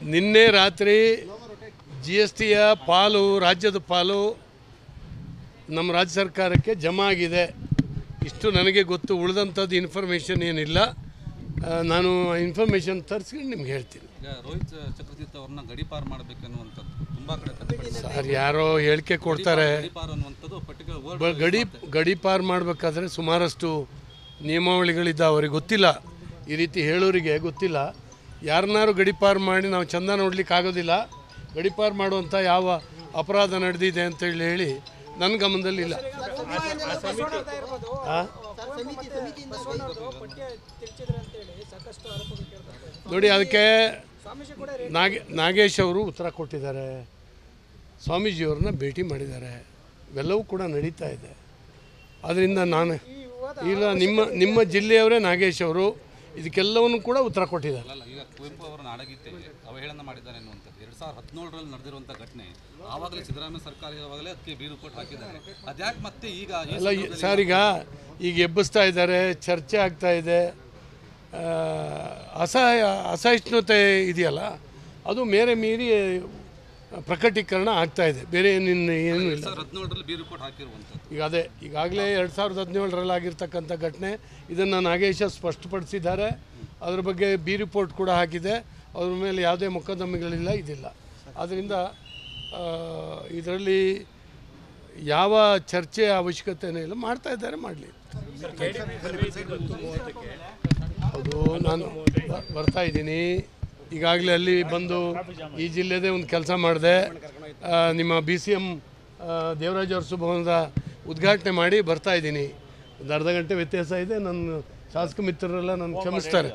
ನಿನ್ನೆ ರಾತ್ರಿ G S ಟಿಯ ಪಾಲು ರಾಜ್ಯದ ಪಾಲು ನಮ್ಮ ರಾಜ್ಯ ಸರ್ಕಾರಕ್ಕೆ ಜಮಾ ಆಗಿದೆ. ಇಷ್ಟು ನನಗೆ ಗೊತ್ತು ಉಳಿದಂಥದ್ದು ಇನ್ಫಾರ್ಮೇಷನ್ ಏನಿಲ್ಲ. ನಾನು ಇನ್ಫಾರ್ಮೇಷನ್ ತರಿಸ್ಕೊಂಡು ನಿಮ್ಗೆ ಹೇಳ್ತೀನಿ. ರೋಹಿತ್ ಚಕ್ರತೀರ್ಥ ಅವ್ರನ್ನ ಗಡಿಪಾರ್ ಮಾಡಬೇಕನ್ನುವಂಥದ್ದು ತುಂಬಾ ಕಡೆ ಸರ್ ಯಾರೋ ಹೇಳಿಕೆ ಕೊಡ್ತಾರೆ. ಗಡಿಪಾರ್ ಗಡಿ ಗಡಿ ಪಾರ್ ಮಾಡಬೇಕಾದ್ರೆ ಸುಮಾರಷ್ಟು ನಿಯಮಾವಳಿಗಳಿದ್ದ ಅವ್ರಿಗೆ ಗೊತ್ತಿಲ್ಲ. ಈ ರೀತಿ ಹೇಳೋರಿಗೆ ಗೊತ್ತಿಲ್ಲ. ಯಾರನ್ನಾರು ಗಡಿಪಾರು ಮಾಡಿ ನಾವು ಚಂದ ನೋಡ್ಲಿಕ್ಕೆ ಆಗೋದಿಲ್ಲ. ಗಡಿಪಾರು ಮಾಡುವಂಥ ಯಾವ ಅಪರಾಧ ನಡೆದಿದೆ ಅಂತೇಳಿ ಹೇಳಿ ನನ್ನ ಗಮನದಲ್ಲಿ ಇಲ್ಲ? ನೋಡಿ, ಅದಕ್ಕೆ ನಾಗೆ, ನಾಗೇಶ್ ಅವರು ಉತ್ತರ ಕೊಟ್ಟಿದ್ದಾರೆ. ಸ್ವಾಮೀಜಿಯವ್ರನ್ನ ಭೇಟಿ ಮಾಡಿದ್ದಾರೆ. ಇವೆಲ್ಲವೂ ಕೂಡ ನಡೀತಾ ಇದೆ. ಅದರಿಂದ ನಾನು, ಇಲ್ಲ, ನಿಮ್ಮ ನಿಮ್ಮ ಜಿಲ್ಲೆಯವರೇ ನಾಗೇಶ್ ಅವರು. ಇದಕ್ಕೆಲ್ಲವನ್ನು ಕೂಡ ಉತ್ತರ ಕೊಟ್ಟಿದ್ದಾರೆ. ಈಗ ಕುವೆಂಪು ಅವರ ನಾಡಗೀತೆ ಅವಹೇಳನ ಮಾಡಿದ್ದಾರೆ ಅನ್ನುವಂಥದ್ದು. ಎರಡು ಸಾವಿರದ ಹದಿನೇಳರಲ್ಲಿ ನಡೆದಿರುವಂಥ ಘಟನೆ ಆವಾಗಲೇ ಸಿದ್ದರಾಮಯ್ಯ ಸರ್ಕಾರ ಇರುವಾಗಲೇ ಅದಕ್ಕೆ ಬೀರು ರಿಪೋರ್ಟ್ ಹಾಕಿದ್ದಾರೆ. ಅದ್ಯಾಕೆ ಮತ್ತೆ ಈಗ ಎಲ್ಲ ಸರ್ ಈಗ ಈಗ ಎಬ್ಬಿಸ್ತಾ ಇದ್ದಾರೆ ಚರ್ಚೆ ಆಗ್ತಾ ಇದೆ. ಅಸಹ ಅಸಹಾಯ ಅಸಹಿಷ್ಣುತೆ ಇದೆಯಲ್ಲ ಅದು ಮೇರೆ ಮೀರಿ ಪ್ರಕಟೀಕರಣ ಆಗ್ತಾ ಇದೆ. ಬೇರೆ ಏನಿನ್ನು ಏನು ಇಲ್ಲ. ಈಗ ಅದೇ ಈಗಾಗಲೇ ಎರಡು ಸಾವಿರದ ಹದಿನೇಳರಲ್ಲಿ ಆಗಿರ್ತಕ್ಕಂಥ ಘಟನೆ. ಇದನ್ನು ನಾಗೇಶ ಸ್ಪಷ್ಟಪಡಿಸಿದ್ದಾರೆ. ಅದ್ರ ಬಗ್ಗೆ ಬಿ ರಿಪೋರ್ಟ್ ಕೂಡ ಹಾಕಿದೆ. ಅದ್ರ ಮೇಲೆ ಯಾವುದೇ ಮೊಕದ್ದಮೆಗಳಿಲ್ಲ ಇದಿಲ್ಲ. ಆದ್ದರಿಂದ ಇದರಲ್ಲಿ ಯಾವ ಚರ್ಚೆ ಅವಶ್ಯಕತೆನೇ ಇಲ್ಲ. ಮಾಡ್ತಾ ಇದ್ದಾರೆ ಮಾಡಲಿ. ಹೌದು ನಾನು ಬ- ಬರ್ತಾ ಇದ್ದೀನಿ. ಈಗಾಗಲೇ ಅಲ್ಲಿ ಬಂದು ಈ ಜಿಲ್ಲೆದೇ ಒಂದು ಕೆಲಸ ಮಾಡಿದೆ. ನಿಮ್ಮ B C M Devaraja Arasu ಭವನದ ಉದ್ಘಾಟನೆ ಮಾಡಿ ಬರ್ತಾ ಇದ್ದೀನಿ. ಒಂದು ಅರ್ಧ ಗಂಟೆ ವ್ಯತ್ಯಾಸ ಇದೆ. ನನ್ನ ಶಾಸಕ ಮಿತ್ರರೆಲ್ಲ ನನ್ನ ಕ್ಷಮಿಸ್ತಾರೆ.